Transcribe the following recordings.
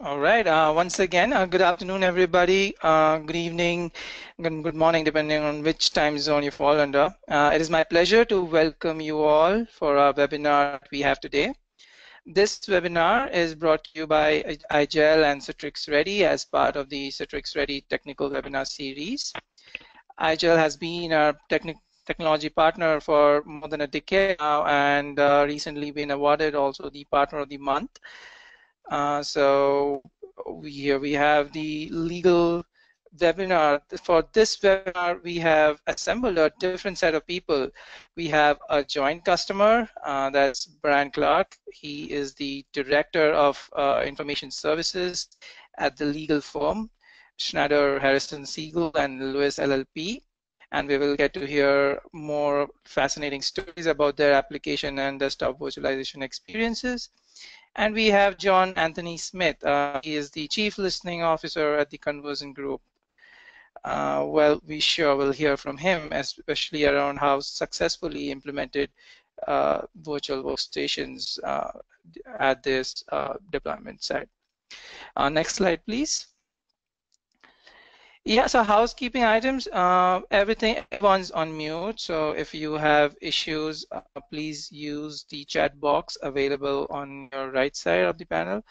All right. Uh, once again, uh, good afternoon, everybody. Uh, good evening, good, good morning, depending on which time zone you fall under. Uh, it is my pleasure to welcome you all for our webinar we have today. This webinar is brought to you by IGEL and Citrix Ready as part of the Citrix Ready technical webinar series. IGEL has been our technical technology partner for more than a decade now and uh, recently been awarded also the partner of the month uh, so here we have the legal webinar. For this webinar, we have assembled a different set of people. We have a joint customer, uh, that's Brian Clark. He is the Director of uh, Information Services at the legal firm, Schnader Harrison Segal and Lewis LLP. And we will get to hear more fascinating stories about their application and desktop virtualization experiences. And we have John Anthony Smith. Uh, he is the Chief Listening Officer at the Conversant Group. Uh, well, we sure will hear from him, especially around how successfully implemented uh, virtual workstations uh, at this uh, deployment site. Uh, next slide, please. Yeah, so housekeeping items, uh, everything, everyone's on mute. So if you have issues, uh, please use the chat box available on your right side of the panel.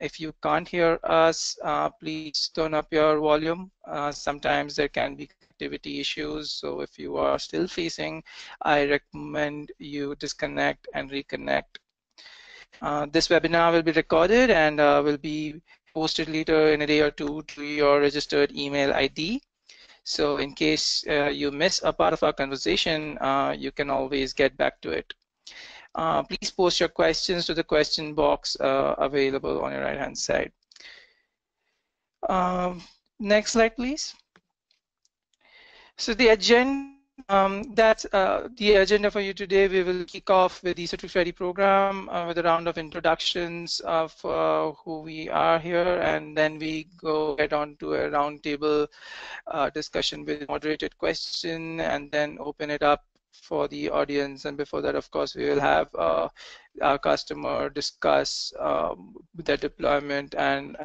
If you can't hear us, uh, please turn up your volume. Uh, sometimes there can be connectivity issues. So if you are still facing, I recommend you disconnect and reconnect. Uh, this webinar will be recorded and uh, will be posted later in a day or two to your registered email ID. So in case uh, you miss a part of our conversation, uh, you can always get back to it. Uh, please post your questions to the question box uh, available on your right hand side. Um, next slide, please. So the agenda um, that's uh, the agenda for you today. We will kick off with the Citrix Ready program uh, with a round of introductions of uh, who we are here, and then we go get on to a roundtable uh, discussion with moderated question, and then open it up for the audience. And before that, of course, we will have uh, our customer discuss um, their deployment and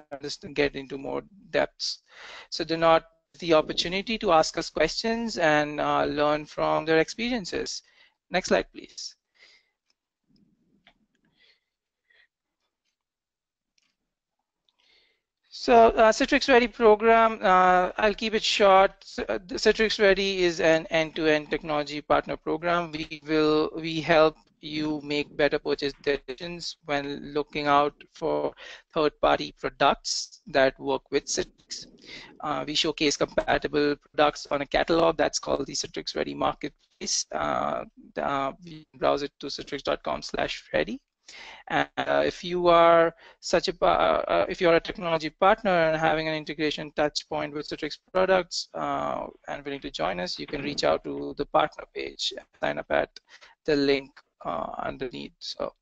get into more depths. So do not the opportunity to ask us questions and uh, learn from their experiences. Next slide, please. So uh, Citrix Ready program, uh, I'll keep it short. Uh, Citrix Ready is an end-to-end -end technology partner program. We will we help you make better purchase decisions when looking out for third-party products that work with Citrix. Uh, we showcase compatible products on a catalog that's called the Citrix Ready Marketplace. Uh, uh, browse it to citrix.com slash ready. And uh, if you are such a uh, if you are a technology partner and having an integration touch point with Citrix products uh, and willing to join us, you can reach out to the partner page sign up at the link underneath. So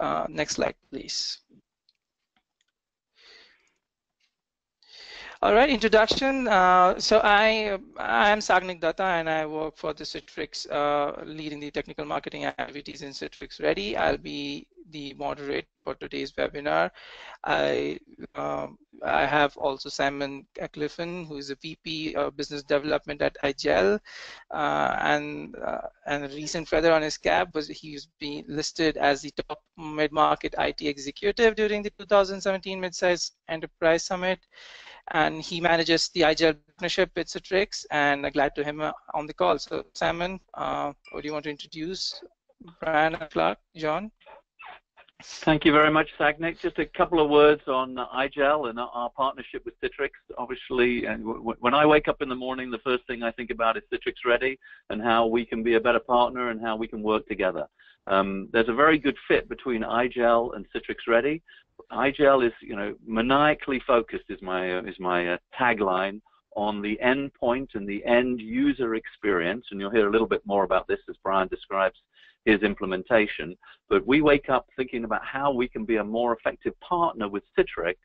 uh, next slide, please. All right, introduction. Uh, so I I am Sagnik Datta and I work for the Citrix, uh, leading the technical marketing activities in Citrix Ready. I'll be the moderator for today's webinar. I um, I have also Simon Clifton, who is a VP of Business Development at IGEL, uh, and uh, and a recent feather on his cap was he's been listed as the top mid-market IT executive during the 2017 Midsize Enterprise Summit and he manages the IGEL partnership with Citrix, and I'm glad to have him on the call. So, Simon, uh, what do you want to introduce? Brian Clark, John? Thank you very much, Sagnik. Just a couple of words on IGEL and our partnership with Citrix. Obviously, when I wake up in the morning, the first thing I think about is Citrix Ready and how we can be a better partner and how we can work together. Um, there's a very good fit between IGEL and Citrix Ready. IGEL is, you know, maniacally focused is my uh, is my uh, tagline on the endpoint and the end user experience, and you'll hear a little bit more about this as Brian describes his implementation. But we wake up thinking about how we can be a more effective partner with Citrix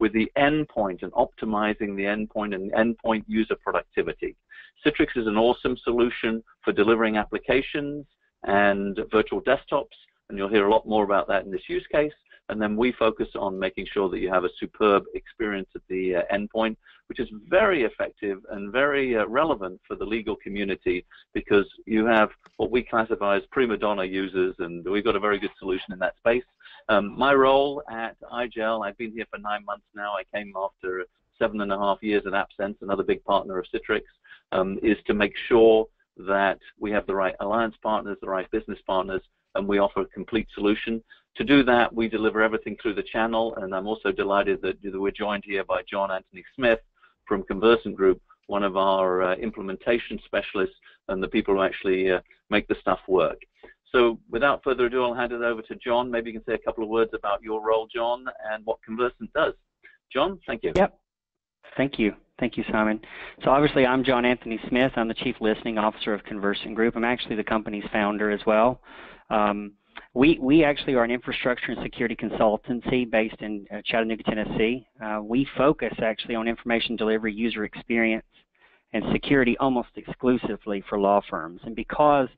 with the endpoint and optimizing the endpoint and endpoint user productivity. Citrix is an awesome solution for delivering applications and virtual desktops, and you'll hear a lot more about that in this use case. and then we focus on making sure that you have a superb experience at the uh, endpoint, which is very effective and very uh, relevant for the legal community because you have what we classify as prima donna users, and we've got a very good solution in that space. Um, my role at iGel, I've been here for nine months now. I came after seven and a half years at AppSense, another big partner of Citrix, um, is to make sure that we have the right alliance partners, the right business partners, and we offer a complete solution. To do that, we deliver everything through the channel, and I'm also delighted that we're joined here by John Anthony Smith from Conversant Group, one of our uh, implementation specialists and the people who actually uh, make the stuff work. So without further ado, I'll hand it over to John. Maybe you can say a couple of words about your role, John, and what Conversant does. John, thank you. Yep. Thank you. Thank you, Simon. So obviously, I'm John Anthony Smith. I'm the Chief Listening Officer of Conversant Group. I'm actually the company's founder as well. Um, we, we actually are an infrastructure and security consultancy based in uh, Chattanooga, Tennessee. Uh, we focus actually on information delivery, user experience, and security almost exclusively for law firms. And because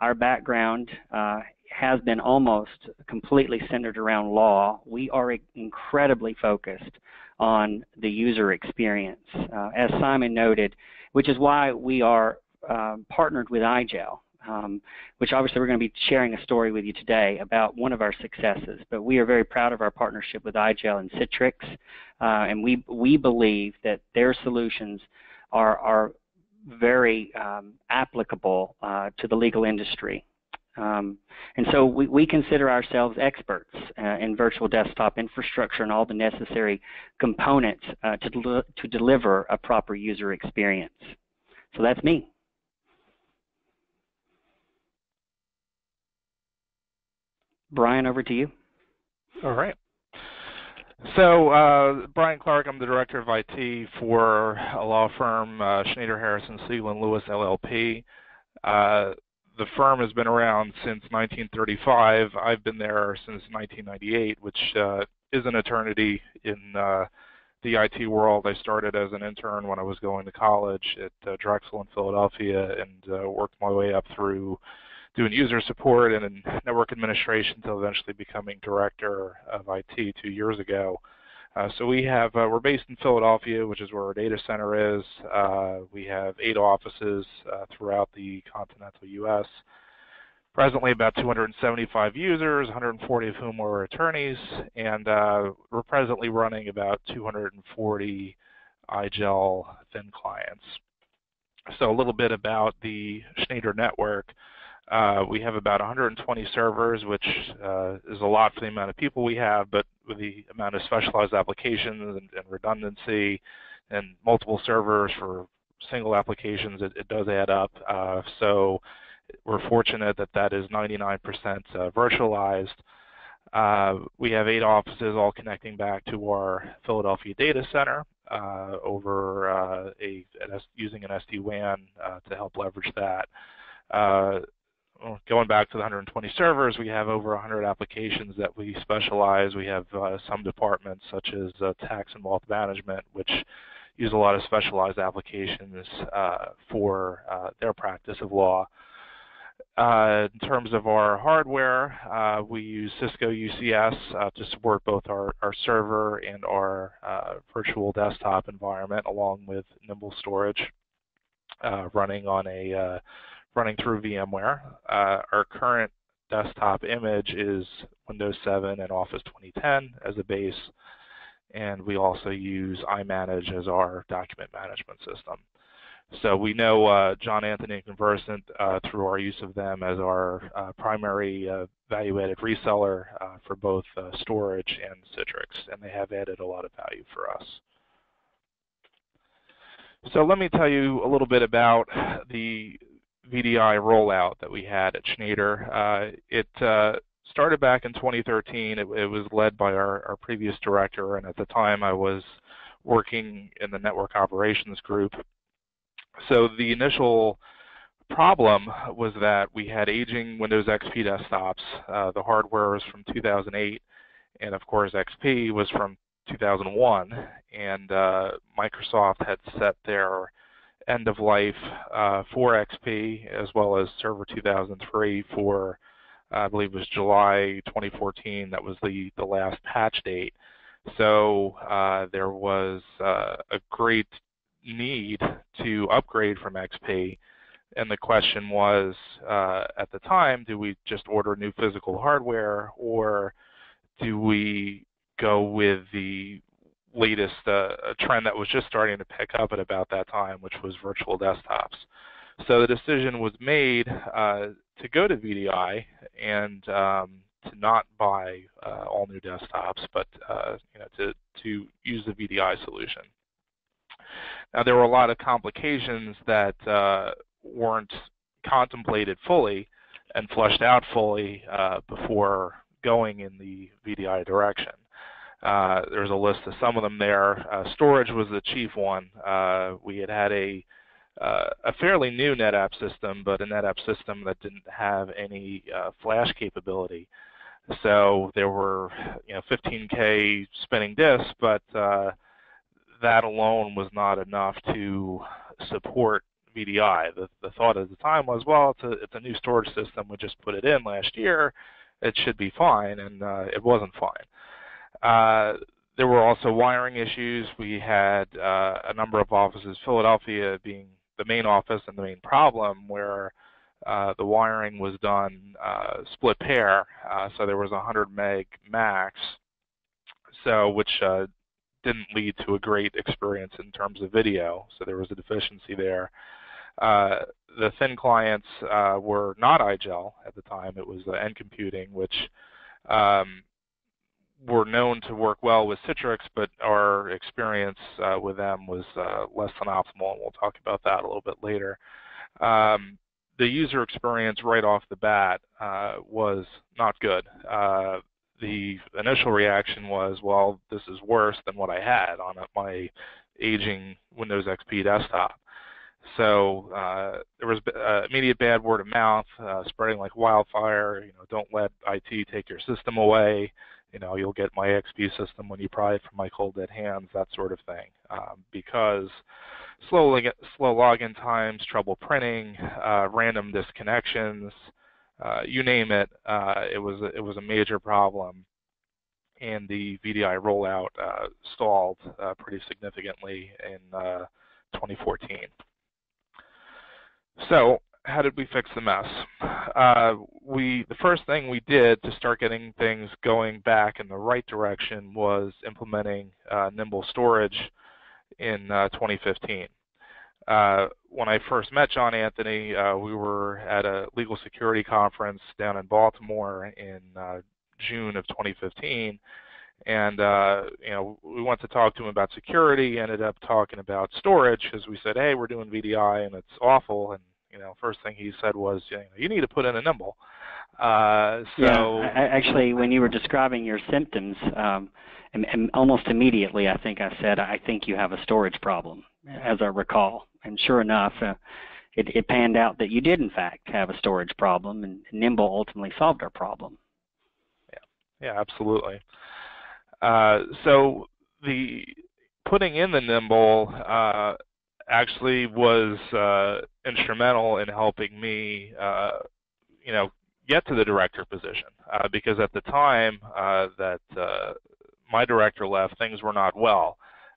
our background uh, has been almost completely centered around law, we are incredibly focused on the user experience, uh, as Simon noted, which is why we are uh, partnered with iGel, um, which obviously we're going to be sharing a story with you today about one of our successes. But we are very proud of our partnership with iGel and Citrix, uh, and we we believe that their solutions are are very um, applicable uh, to the legal industry. Um, and so we, we, consider ourselves experts uh, in virtual desktop infrastructure and all the necessary components uh, to, del to deliver a proper user experience. So that's me. Brian, over to you. All right. So, uh, Brian Clark, I'm the director of IT for a law firm, uh, Schnader Harrison Segal and Lewis LLP. Uh, the firm has been around since 1935. I've been there since 1998, which uh, is an eternity in uh, the IT world. I started as an intern when I was going to college at uh, Drexel in Philadelphia and uh, worked my way up through doing user support and network administration until eventually becoming director of IT two years ago. Uh, so we have, uh, we're based in Philadelphia, which is where our data center is. Uh, we have eight offices uh, throughout the continental U.S. Presently about 275 users, 140 of whom are attorneys, and uh, we're presently running about 240 iGel thin clients. So a little bit about the Schnader network. Uh, we have about 120 servers, which uh, is a lot for the amount of people we have, but with the amount of specialized applications and, and redundancy and multiple servers for single applications, it, it does add up. Uh, so we're fortunate that that is 99% uh, virtualized. Uh, we have eight offices all connecting back to our Philadelphia data center uh, over a, using an SD-WAN to help leverage that going back to the 120 servers, we have over 100 applications that we specialize. We have uh, some departments such as uh, tax and wealth management, which use a lot of specialized applications uh, for uh, their practice of law. Uh, in terms of our hardware, uh, we use Cisco UCS to support both our, our server and our virtual desktop environment, along with Nimble Storage running on a running through VMware. Uh, our current desktop image is Windows 7 and Office 2010 as a base, and we also use iManage as our document management system. So we know uh, John Anthony and Conversant uh, through our use of them as our uh, primary uh, value-added reseller uh, for both uh, storage and Citrix, and they have added a lot of value for us. So let me tell you a little bit about the VDI rollout that we had at Schnader. Uh, it uh, started back in 2013. It, it was led by our, our, previous director, and at the time I was working in the network operations group. So the initial problem was that we had aging Windows XP desktops. Uh, the hardware was from 2008, and of course XP was from 2001, and uh, Microsoft had set their end of life uh, for XP as well as Server 2003 for I believe it was July 2014. That was the the last patch date. So uh, there was uh, a great need to upgrade from XP, and the question was uh, at the time, do we just order new physical hardware, or do we go with the latest uh, trend that was just starting to pick up at about that time, which was virtual desktops? So the decision was made uh, to go to VDI and um, to not buy uh, all new desktops, but uh, you know to to use the VDI solution. Now there were a lot of complications that uh, weren't contemplated fully and flushed out fully uh, before going in the VDI direction. Uh, there's a list of some of them there. Uh, storage was the chief one. we had had a uh, a fairly new NetApp system, but a NetApp system that didn't have any uh, flash capability. So there were, you know, 15K spinning disks, but uh, that alone was not enough to support VDI. The, the thought at the time was, well, it's a, it's a new storage system. We just put it in last year. It should be fine, and uh, it wasn't fine. Uh, there were also wiring issues. We had uh, a number of offices, Philadelphia being the main office and the main problem where uh, the wiring was done uh, split pair, uh, so there was 100 meg max, so which uh, didn't lead to a great experience in terms of video, so there was a deficiency there. Uh, the thin clients uh, were not iGel at the time; it was NComputing, which um, were known to work well with Citrix, but our experience uh, with them was uh, less than optimal, and we'll talk about that a little bit later. Um, the user experience right off the bat uh, was not good. Uh, the initial reaction was, well, this is worse than what I had on my aging Windows XP desktop. So uh, there was uh, immediate bad word of mouth, spreading like wildfire. You know, don't let IT take your system away you know, you'll get my XP system when you pry it from my cold dead hands, that sort of thing. Um, because slow, slow login times, trouble printing, uh, random disconnections, uh, you name it, uh, it was it was a major problem, and the VDI rollout uh, stalled uh, pretty significantly in uh, 2014. So how did we fix the mess? Uh, we the first thing we did to start getting things going back in the right direction was implementing uh, Nimble Storage in uh, 2015. Uh, when I first met John Anthony, uh, we were at a legal security conference down in Baltimore in uh, June of 2015, and you know we went to talk to him about security. Ended up talking about storage because we said, "Hey, we're doing VDI and it's awful," and you know, first thing he said was, you, know, you need to put in a nimble. Uh, so yeah, I, actually, when you were describing your symptoms, um, and, and almost immediately, I think I said, I think you have a storage problem, as I recall. And sure enough, uh, it, it panned out that you did, in fact, have a storage problem, and Nimble ultimately solved our problem. Yeah, yeah, absolutely. Uh, so the putting in the Nimble uh, actually was uh, instrumental in helping me, uh, you know, get to the director position. Uh, because at the time uh, that uh, my director left, things were not well.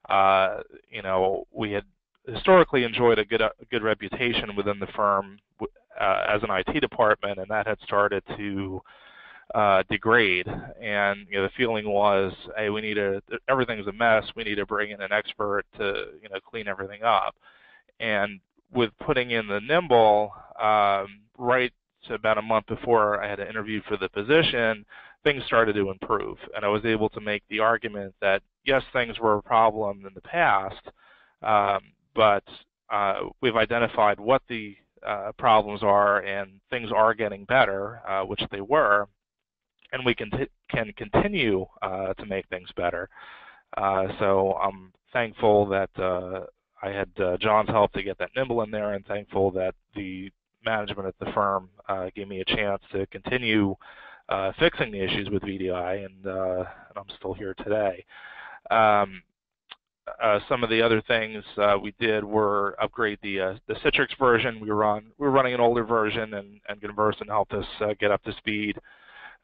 Uh, you know, we had historically enjoyed a good a good reputation within the firm as an IT department, and that had started to uh, degrade. And you know, the feeling was, hey, we need to everything's a mess. We need to bring in an expert to you know clean everything up. And with putting in the nimble um, right about a month before I had an interview for the position, things started to improve, and I was able to make the argument that yes, things were a problem in the past, um, but uh, we've identified what the uh, problems are, and things are getting better, uh, which they were, and we can can continue uh, to make things better. Uh, so I'm thankful that uh, I had uh, John's help to get that nimble in there, and thankful that the management at the firm uh, gave me a chance to continue uh, fixing the issues with VDI, and, and I'm still here today. Um, some of the other things we did were upgrade the the Citrix version. We were on we were running an older version, and Conversant helped us get up to speed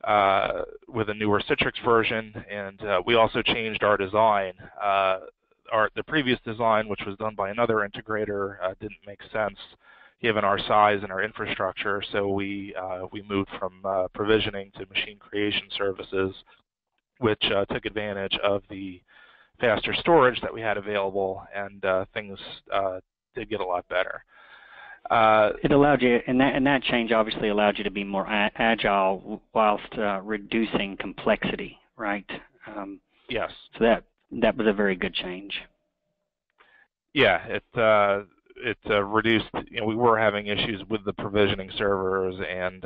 uh, with a newer Citrix version. And uh, we also changed our design. our the previous design, which was done by another integrator, didn't make sense given our size and our infrastructure. So we we moved from provisioning to machine creation services, which took advantage of the faster storage that we had available, and uh, things uh, did get a lot better. Uh, it allowed you, and that and that change obviously allowed you to be more agile whilst uh, reducing complexity, right? Um, yes. So that that was a very good change. Yeah, it uh, it uh, reduced. You know, we were having issues with the provisioning servers, and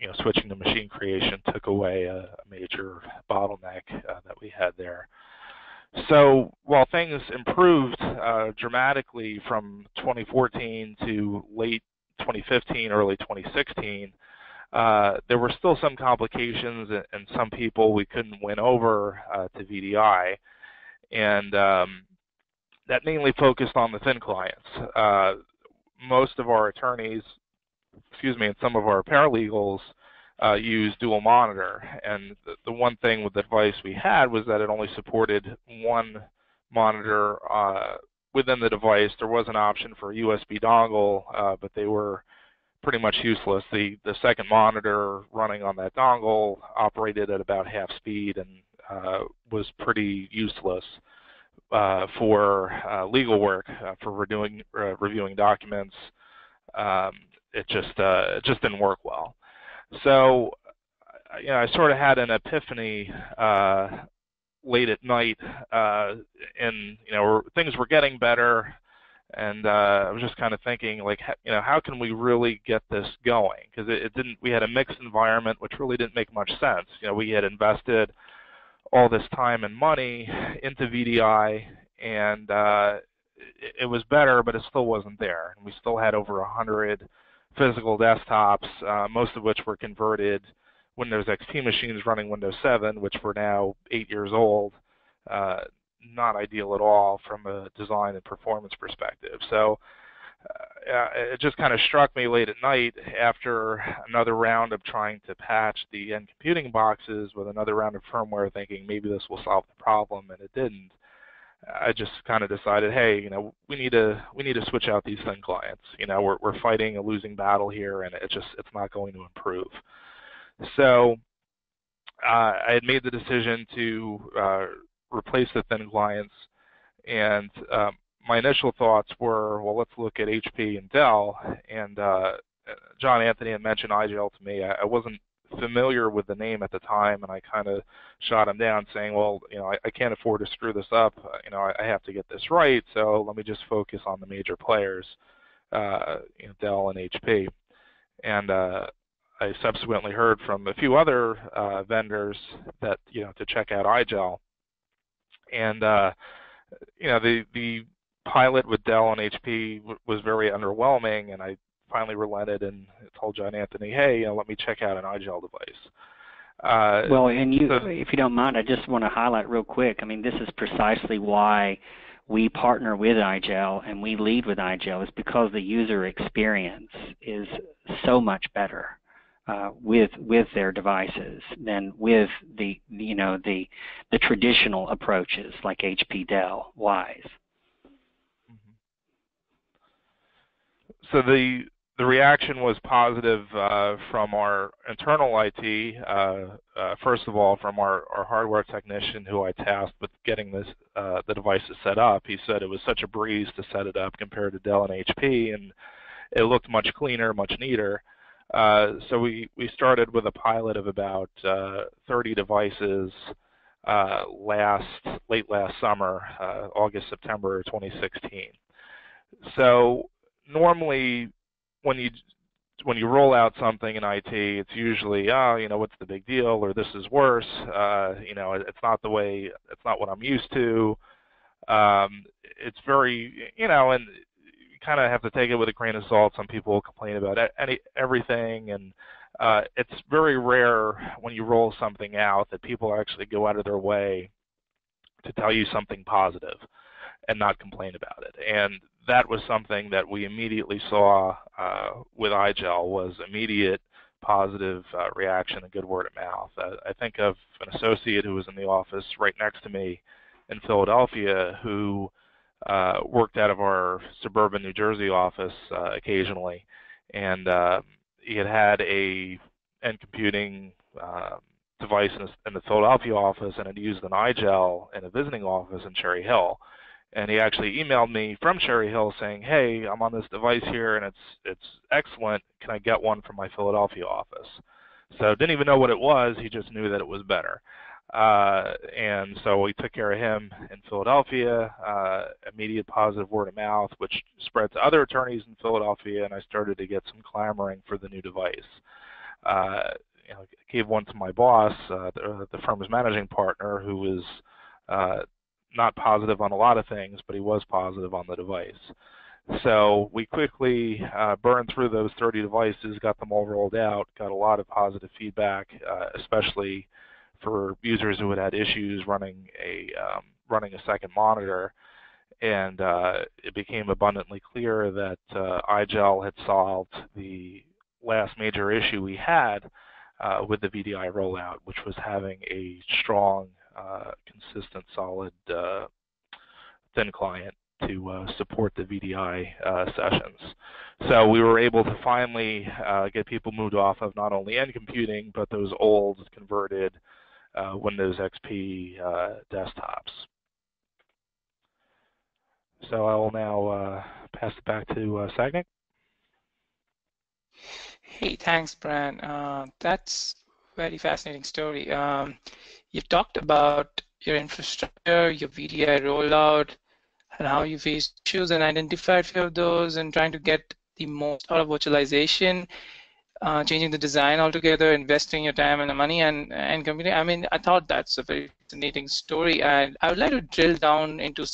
you know, switching to machine creation took away a, a major bottleneck that we had there. So while things improved uh, dramatically from 2014 to late 2015, early 2016, uh, there were still some complications and, some people we couldn't win over uh, to VDI. And um, that mainly focused on the thin clients. Uh, most of our attorneys, excuse me, and some of our paralegals uh, use dual monitor. And the, the, one thing with the device we had was that it only supported one monitor uh, within the device. There was an option for USB dongle, uh, but they were pretty much useless. The the second monitor running on that dongle operated at about half speed and uh, was pretty useless. Uh, for uh, legal work, for reviewing reviewing documents, um, it just it just didn't work well. So, you know, I sort of had an epiphany uh, late at night, uh, and you know, things were getting better, and uh, I was just kind of thinking, like, you know, how can we really get this going? Because it, it didn't. We had a mixed environment, which really didn't make much sense. You know, we had invested all this time and money into VDI, and uh, it, it was better, but it still wasn't there. And we still had over a hundred physical desktops, uh, most of which were converted Windows XP machines running Windows 7, which were now eight years old. Uh, not ideal at all from a design and performance perspective. So uh, it just kind of struck me late at night after another round of trying to patch the NComputing boxes with another round of firmware, thinking maybe this will solve the problem, and it didn't. I just kind of decided, hey, you know, we need to we need to switch out these thin clients. You know, we're we're fighting a losing battle here, and it just it's not going to improve. So uh, I had made the decision to uh, replace the thin clients, and um, my initial thoughts were, well, let's look at HP and Dell. And uh, John Anthony had mentioned IGEL to me. I, I wasn't familiar with the name at the time, and I kind of shot him down, saying, "Well, you know, I, I can't afford to screw this up. Uh, you know, I, I have to get this right. So let me just focus on the major players, uh, you know, Dell and HP." And uh, I subsequently heard from a few other uh, vendors that you know to check out iGel, and uh, you know the the pilot with Dell and HP was very underwhelming, and I finally relented and told John Anthony, hey, you know, let me check out an iGel device. Uh, well, and you, so, if you don't mind, I just want to highlight real quick. I mean, this is precisely why we partner with iGel and we lead with iGel is because the user experience is so much better uh, with with their devices than with the you know the the traditional approaches like HP, Dell. Mm-hmm. So the the reaction was positive uh, from our internal IT. Uh, uh, first of all, from our, our hardware technician who I tasked with getting this uh, the devices set up. He said it was such a breeze to set it up compared to Dell and HP, and it looked much cleaner, much neater. Uh, so we, we started with a pilot of about uh, 30 devices last late last summer, August September 2016. So normally when you when you roll out something in IT, it's usually, oh, you know, what's the big deal, or this is worse. Uh, you know, it's not the way, it's not what I'm used to. Um, it's very, you know, and you kind of have to take it with a grain of salt. Some people complain about any everything, and uh, it's very rare when you roll something out that people actually go out of their way to tell you something and not complain about it. And that was something that we immediately saw uh, with iGel was immediate positive uh, reaction and good word of mouth. Uh, I think of an associate who was in the office right next to me in Philadelphia who uh, worked out of our suburban New Jersey office uh, occasionally, and uh, he had had a NComputing um, device in, in, the Philadelphia office and had used an iGel in a visiting office in Cherry Hill. And he actually emailed me from Cherry Hill saying, "Hey, I'm on this device here and it's it's excellent. Can I get one from my Philadelphia office?" So didn't even know what it was. He just knew that it was better. Uh, and so we took care of him in Philadelphia, uh, immediate positive word of mouth, which spread to other attorneys in Philadelphia, and I started to get some clamoring for the new device. Uh, you know, gave one to my boss, uh, the, the firm's managing partner, who was uh, not positive on a lot of things, but he was positive on the device. So we quickly uh, burned through those 30 devices, got them all rolled out, got a lot of positive feedback, uh, especially for users who had had issues running a um, running a second monitor, and uh, it became abundantly clear that uh, iGel had solved the last major issue we had uh, with the VDI rollout, which was having a strong, consistent, solid uh, thin client to uh, support the VDI uh, sessions. So we were able to finally uh, get people moved off of not only NComputing, but those old converted uh, Windows XP uh, desktops. So I will now uh, pass it back to Sagnik. Hey, thanks, Brian. Uh, that's very fascinating story. Um, you talked about your infrastructure, your VDI rollout, and how you faced issues and identified a few of those and trying to get the most out of virtualization uh, changing the design altogether, investing your time and the money and and computing. I mean, I thought that's a very fascinating story, and I would like to drill down into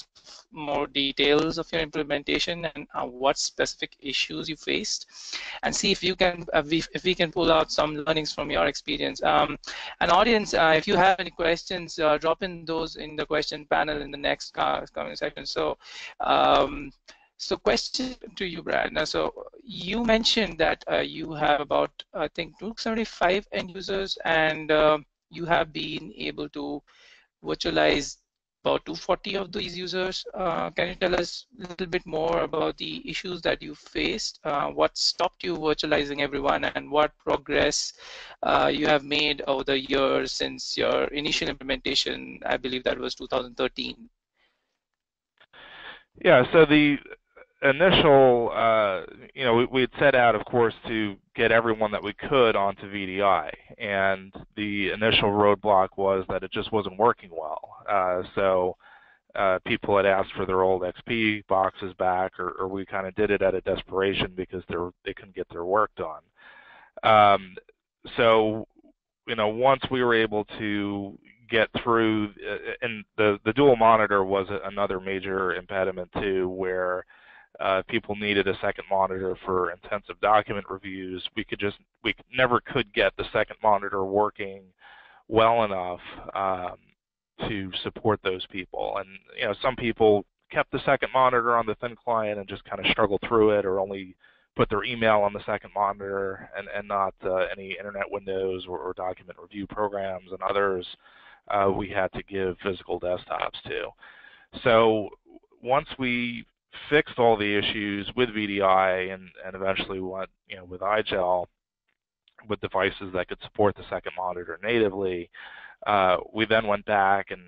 more details of your implementation and uh, what specific issues you faced, and see if you can uh, if we can pull out some learnings from your experience. Um, and audience, uh, if you have any questions, uh, drop in those in the question panel in the next coming section. So. Um, so question to you, Brad. Now, so you mentioned that uh, you have about, I think, 275 end users, and uh, you have been able to virtualize about 240 of these users. Uh, can you tell us a little bit more about the issues that you faced? Uh, what stopped you virtualizing everyone, and what progress uh, you have made over the years since your initial implementation? I believe that was 2013. Yeah, so the initial, uh, you know, we, we had set out, of course, to get everyone that we could onto VDI, and the initial roadblock was that it just wasn't working well. Uh, so uh, people had asked for their old XP boxes back, or, or we kind of did it out of desperation because they they couldn't get their work done. Um, so, you know, once we were able to get through, uh, and the the dual monitor was another major impediment too, where uh, people needed a second monitor for intensive document reviews. We could just we never could get the second monitor working well enough um, to support those people. And you know, some people kept the second monitor on the thin client and just kind of struggled through it, or only put their email on the second monitor and, and not uh, any internet windows or, or, document review programs and others uh, we had to give physical desktops to. So once we fixed all the issues with VDI and, and eventually went, you know, with iGel with devices that could support the second monitor natively. Uh, we then went back and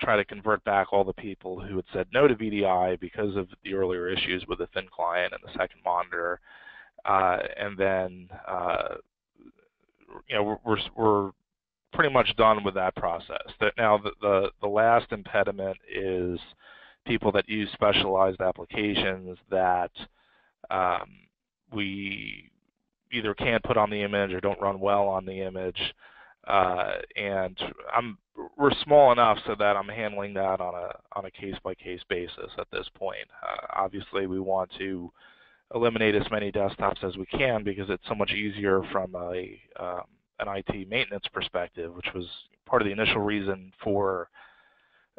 tried to convert back all the people who had said no to VDI because of the earlier issues with the thin client and the second monitor. Uh, and then, uh, you know, we're, we're pretty much done with that process. Now the, the, the last impediment is people that use specialized applications that um, we either can't put on the image or don't run well on the image. Uh, and I'm we're small enough so that I'm handling that on a on a case by case basis at this point. Uh, obviously, we want to eliminate as many desktops as we can because it's so much easier from a um, an IT maintenance perspective, which was part of the initial reason for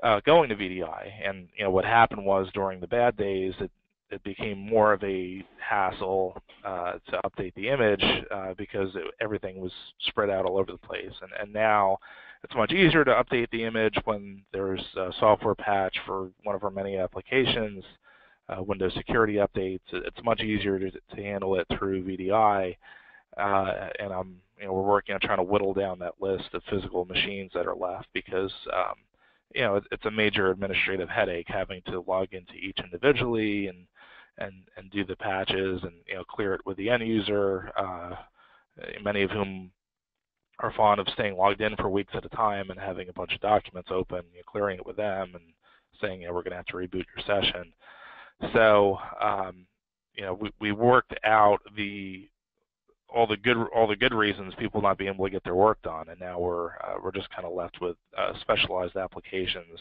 uh, going to VDI. And you know what happened was during the bad days, it it became more of a hassle uh, to update the image uh, because it, everything was spread out all over the place. And, and now it's much easier to update the image when there's a software patch for one of our many applications, uh, Windows security updates. It's much easier to, to handle it through VDI. Uh, and I'm, you know, we're working on trying to whittle down that list of physical machines that are left because um, you know, it's a major administrative headache having to log into each individually and and and do the patches and you know clear it with the end user. Uh, many of whom are fond of staying logged in for weeks at a time and having a bunch of documents open, you know, clearing it with them and saying, you know, we're going to have to reboot your session. So, um, you know, we, we worked out the all the good all the good reasons people not being able to get their work done, and now we're uh, we're just kind of left with uh, specialized applications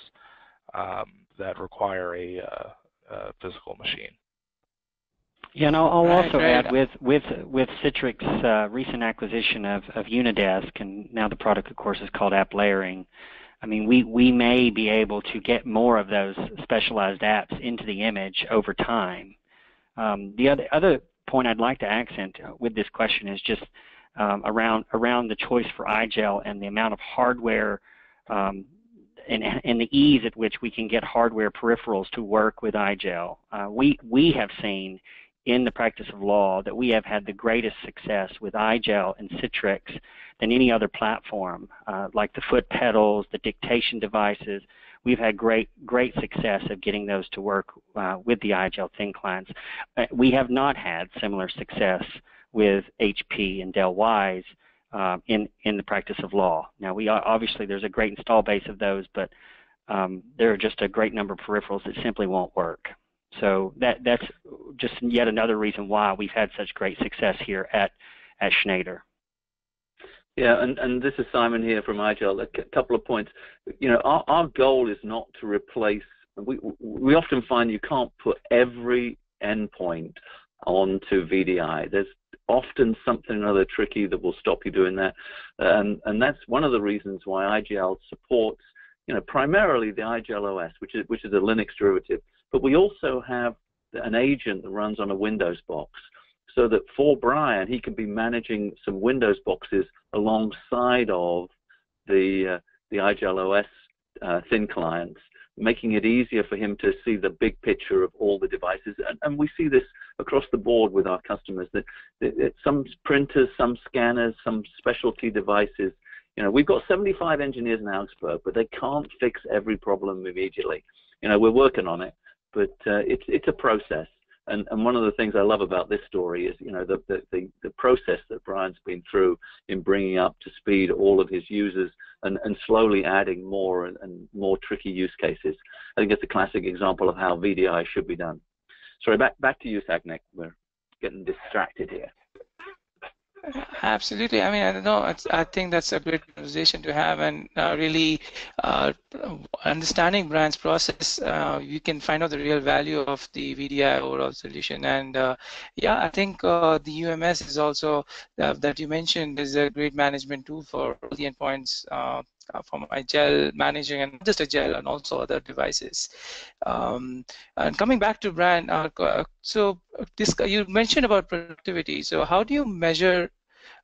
um, that require a, uh, a, physical machine. Yeah, and I'll, I'll right, also right. add with with with Citrix uh, recent acquisition of of Unidesk, and now the product, of course, is called App Layering. I mean, we we may be able to get more of those specialized apps into the image over time. Um, the other other point I'd like to accent with this question is just um, around around the choice for iGel and the amount of hardware um, and, and, the ease at which we can get hardware peripherals to work with iGel. Uh, we we have seen in the practice of law that we have had the greatest success with iGel and Citrix than any other platform, uh, like the foot pedals, the dictation devices, we've had great great success of getting those to work uh, with the iGel thin clients. Uh, we have not had similar success with HP and Dell Wyse uh, in in the practice of law. Now, we obviously there's a great install base of those, but um, there are just a great number of peripherals that simply won't work. So that that's just yet another reason why we've had such great success here at at Schnader. Yeah, and, and this is Simon here from iGel. A couple of points. You know, our, our goal is not to replace. We we often find you can't put every endpoint onto VDI. There's often something or other tricky that will stop you doing that, and and that's one of the reasons why iGel supports. You know, primarily the iGel OS, which is which is a Linux derivative, but we also have an agent that runs on a Windows box so that for Brian, he can be managing some Windows boxes alongside of the uh, the iGel OS uh, thin clients, making it easier for him to see the big picture of all the devices. And, and we see this across the board with our customers that, that, that some printers, some scanners, some specialty devices. You know, we've got 75 engineers in Augsburg, but they can't fix every problem immediately. You know, we're working on it, but uh, it's it's a process. And, and one of the things I love about this story is, you know, the, the, the, the, process that Brian's been through in bringing up to speed all of his users and, and slowly adding more and, and more tricky use cases. I think it's a classic example of how VDI should be done. Sorry, back, back to you, Sagnik. We're getting distracted here. Absolutely. I mean, I don't know. I think that's a great conversation to have, and uh, really uh, understanding Brian's process, uh, you can find out the real value of the VDI overall solution. And uh, yeah, I think uh, the UMS is also uh, that you mentioned is a great management tool for the endpoints. From iGel managing and just iGel and also other devices. Um, and coming back to Brian, so this you mentioned about productivity. So how do you measure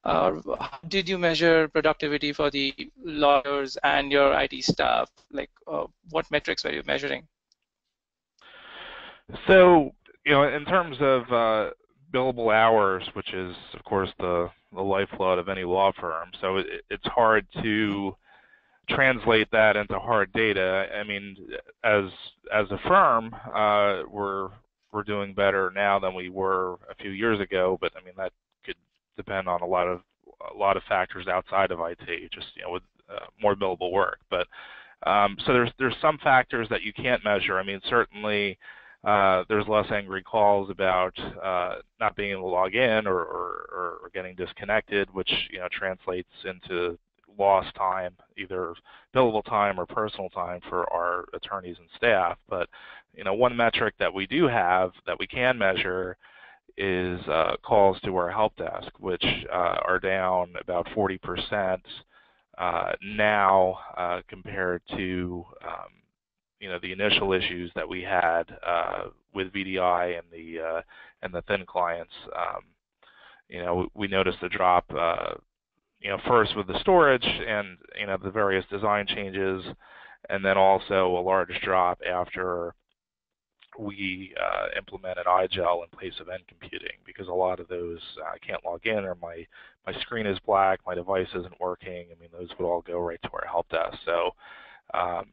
uh, how did you measure productivity for the lawyers and your IT staff? Like, uh, what metrics were you measuring? So, you know, in terms of uh, billable hours, which is, of course, the, the lifeblood of any law firm, so it, it's hard to translate that into hard data. I mean, as as a firm, uh, we're we're doing better now than we were a few years ago, but I mean that could depend on a lot of a lot of factors outside of IT, just you know with uh, more billable work. But um, so there's there's some factors that you can't measure. I mean, certainly uh, there's less angry calls about uh, not being able to log in or, or, or getting disconnected, which you know translates into lost time, either billable time or personal time for our attorneys and staff. But you know, one metric that we do have that we can measure is uh, calls to our help desk, which uh, are down about 40% uh, now uh, compared to um, you know the initial issues that we had uh, with VDI and the uh, and the thin clients. Um, you know, we noticed a drop. You know, first with the storage and you know the various design changes, and then also a large drop after we uh, implemented iGel in place of NComputing because a lot of those uh, I can't log in or my my screen is black, my device isn't working. I mean, those would all go right to our help desk. So, um,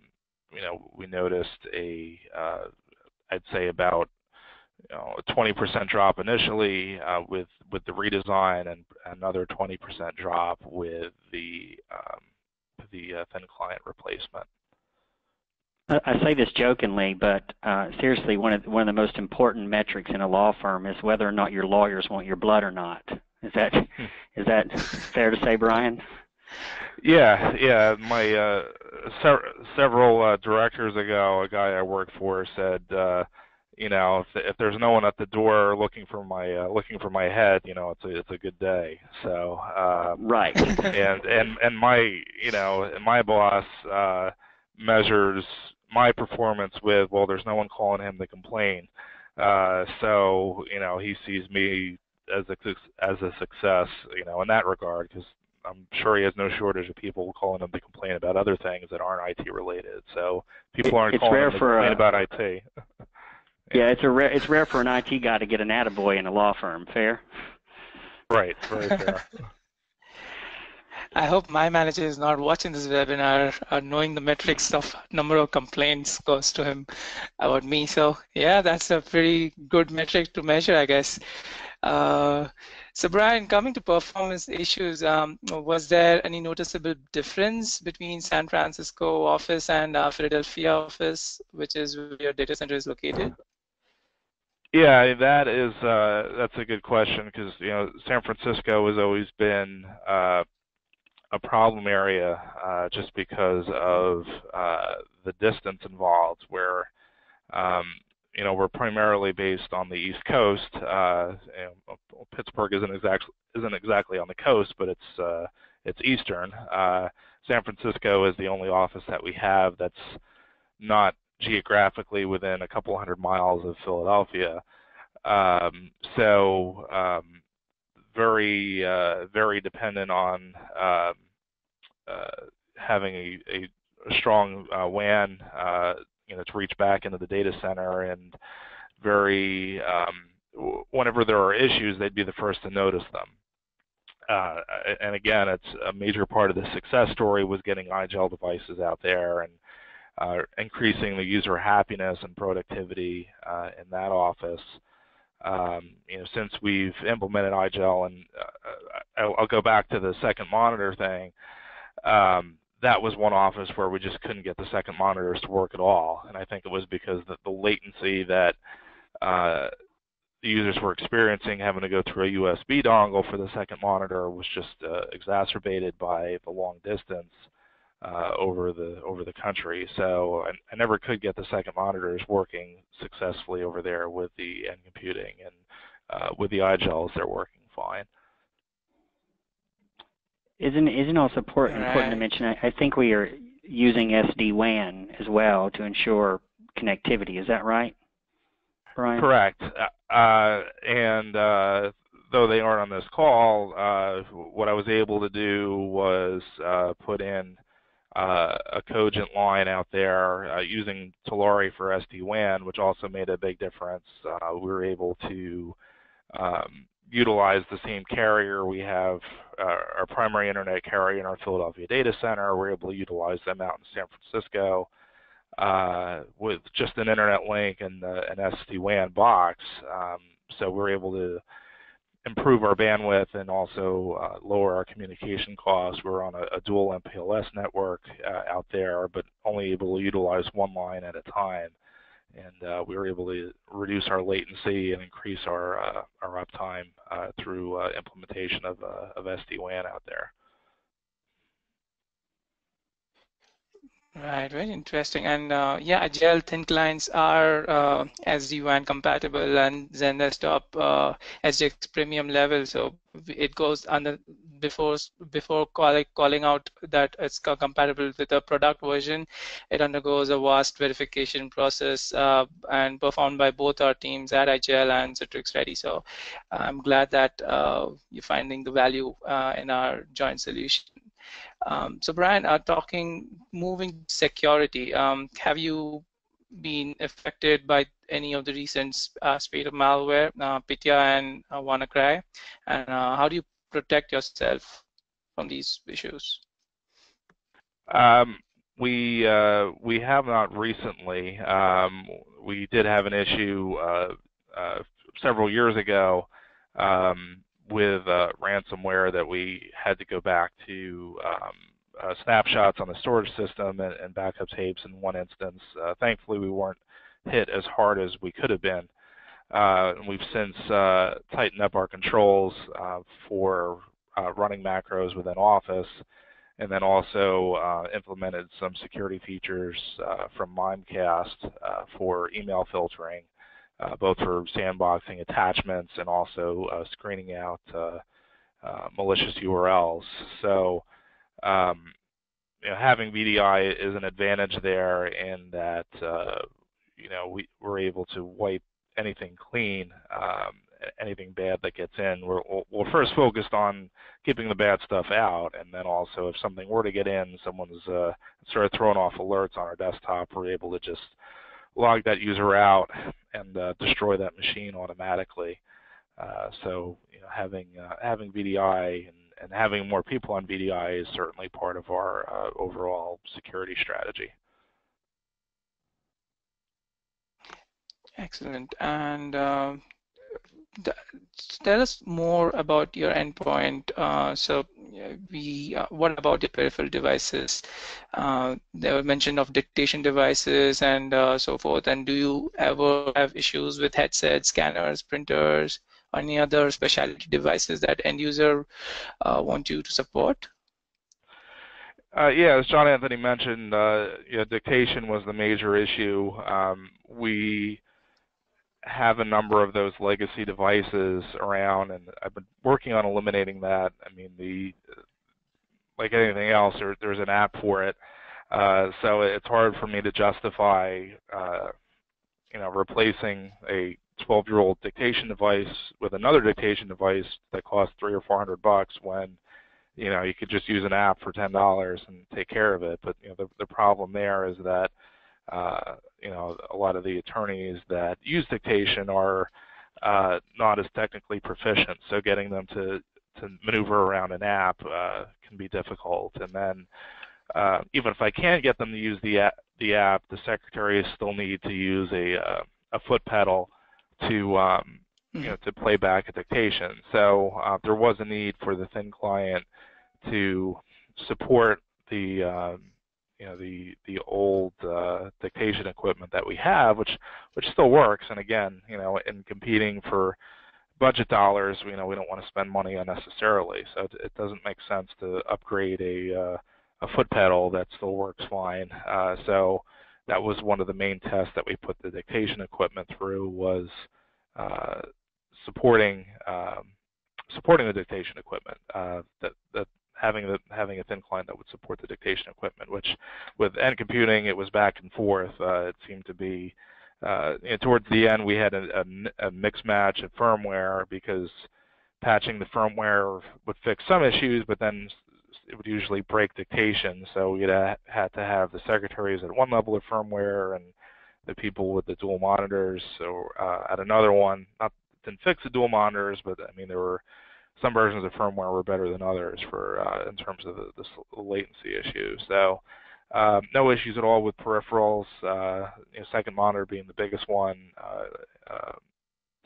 you know, we noticed a uh, I'd say about you know, a 20% drop initially uh, with with the redesign and another 20% drop with the um, the uh, thin client replacement. I say this jokingly, but uh, seriously, one of one of the most important metrics in a law firm is whether or not your lawyers want your blood or not. Is that hmm. that fair to say, Brian? Yeah, yeah. My uh, se- several uh, directors ago, a guy I worked for said, uh, you know, if, if there's no one at the door looking for my uh, looking for my head, you know, it's a it's a good day. So uh, right. and and and my you know my boss uh, measures my performance with, well, there's no one calling him to complain. Uh, so, you know, he sees me as a, as a success, you know, in that regard, because I'm sure he has no shortage of people calling him to complain about other things that aren't IT related. So people aren't it's calling rare him to for complain a, about IT. yeah, it's a rare it's rare for an IT guy to get an attaboy in a law firm. Fair. Right. Very fair. I hope my manager is not watching this webinar, uh, knowing the metrics of number of complaints goes to him about me. So yeah, that's a pretty good metric to measure, I guess. Uh, so Brian, coming to performance issues, um, was there any noticeable difference between San Francisco office and uh, Philadelphia office, which is where your data center is located? Yeah, that is uh, that's a good question because you know San Francisco has always been uh, a problem area uh, just because of uh, the distance involved, where um, you know we're primarily based on the East Coast. Uh, Pittsburgh isn't exactly isn't exactly on the coast, but it's uh, it's eastern. Uh, San Francisco is the only office that we have that's not geographically within a couple hundred miles of Philadelphia. Um, so um, very uh, very dependent on um, uh, having a, a, strong uh, WAN, uh, you know, to reach back into the data center, and very um, whenever there are issues, they'd be the first to notice them. Uh, and again, it's a major part of the success story was getting IGEL devices out there and uh, increasing the user happiness and productivity uh, in that office. Um, you know, since we've implemented IGEL, and uh, I'll, I'll, go back to the second monitor thing. Um, that was one office where we just couldn't get the second monitors to work at all, and I think it was because the, the latency that uh, the users were experiencing having to go through a USB dongle for the second monitor was just uh, exacerbated by the long distance uh, over the over the country. So I, I, never could get the second monitors working successfully over there with the NComputing, and uh, with the IGELs they're working fine. Isn't isn't also important, right. important to mention? I, I think we are using SD WAN as well to ensure connectivity. Is that right, Brian? Correct. Uh, and uh, though they aren't on this call, uh, what I was able to do was uh, put in uh, a Cogent line out there uh, using Talari for SD-WAN, which also made a big difference. Uh, we were able to um, utilize the same carrier. We have uh, our primary internet carrier in our Philadelphia data center. We're able to utilize them out in San Francisco uh, with just an internet link and uh, an SD-WAN box. Um, so we're able to improve our bandwidth and also uh, lower our communication costs. We're on a, a dual MPLS network uh, out there, but only able to utilize one line at a time. And uh, we were able to reduce our latency and increase our uh, our uptime uh, through uh, implementation of, of SD-WAN out there. Right, very interesting. And uh, yeah, IGEL thin clients are uh, SD-WAN compatible and XenDesktop uh, SGX premium level. So it goes under before before calling out that it's compatible with the product version, it undergoes a vast verification process uh, and performed by both our teams at IGEL and Citrix Ready. So I'm glad that uh, you're finding the value uh, in our joint solution. Um, so Brian, uh, talking, moving security, um, have you been affected by any of the recent uh, spate of malware, uh, Petya and uh, WannaCry? And uh, how do you protect yourself from these issues? Um, we uh, we have not recently. Um, we did have an issue uh, several years ago um, with uh, ransomware that we had to go back to um, uh, snapshots on the storage system and, and, backup tapes in one instance. Uh, thankfully, we weren't hit as hard as we could have been. Uh, and we've since uh, tightened up our controls uh, for uh, running macros within Office, and then also implemented some security features from Mimecast for email filtering, both for sandboxing attachments and also screening out malicious URLs. So um, you know, having VDI is an advantage there in that uh, you know we, we're able to wipe anything clean, um, anything bad that gets in. We're, we're first focused on keeping the bad stuff out, and then also if something were to get in, someone's uh, started throwing off alerts on our desktop, we're able to just log that user out and uh, destroy that machine automatically. Uh, so you know, having uh, having VDI and and having more people on VDI is certainly part of our uh, overall security strategy. Excellent. And uh, tell us more about your endpoint. Uh, so we, uh, what about your peripheral devices? Uh, there were mention of dictation devices and uh, so forth. And do you ever have issues with headsets, scanners, printers? Any other specialty devices that end user uh, want you to support? Uh, yeah, as John Anthony mentioned, uh, yeah, dictation was the major issue. Um, we have a number of those legacy devices around, and I've been working on eliminating that. I mean, the like anything else, there, there's an app for it, uh, so it's hard for me to justify, uh, you know, replacing a 12-year-old dictation device with another dictation device that costs three or four hundred bucks when you know you could just use an app for ten dollars and take care of it. But you know the the problem there is that uh, you know a lot of the attorneys that use dictation are uh, not as technically proficient, so getting them to to maneuver around an app uh, can be difficult. And then uh, even if I can get them to use the app, the app, the secretaries still need to use a uh, a foot pedal to um, you know to play back a dictation. So uh, there was a need for the thin client to support the um, you know the the old uh, dictation equipment that we have, which which still works. And again, you know, in competing for budget dollars, you know, we don't want to spend money unnecessarily. So it, it doesn't make sense to upgrade a uh, a foot pedal that still works fine. Uh, so that was one of the main tests that we put the dictation equipment through was uh, supporting um, supporting the dictation equipment uh, that that having the having a thin client that would support the dictation equipment which with NComputing it was back and forth uh, it seemed to be uh, towards the end we had a, a, a mix match of firmware because patching the firmware would fix some issues but then it would usually break dictation. So we'd had to have the secretaries at one level of firmware and the people with the dual monitors or uh, at another one. Not didn't fix the dual monitors, but I mean there were some versions of firmware were better than others for uh, in terms of the, the latency issue. So um, no issues at all with peripherals. Uh, you know, second monitor being the biggest one. Uh, uh,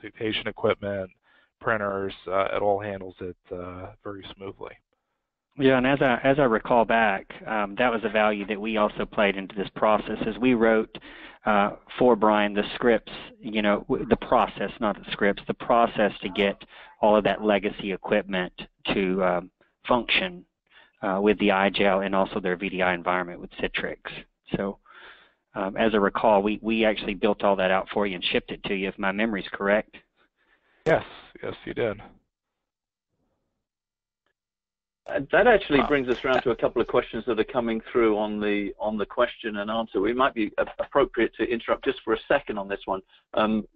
dictation equipment, printers, uh, it all handles it very smoothly. Yeah, and as I as I recall back, um, that was a value that we also played into this process as we wrote uh, for Brian the scripts. You know, the process, not the scripts, the process to get all of that legacy equipment to um, function uh, with the IGEL and also their VDI environment with Citrix. So, um, as I recall, we we actually built all that out for you and shipped it to you, if my memory is correct. Yes, yes, you did. That actually brings us around to a couple of questions that are coming through on the on the question and answer. It might be appropriate to interrupt just for a second on this one. Um,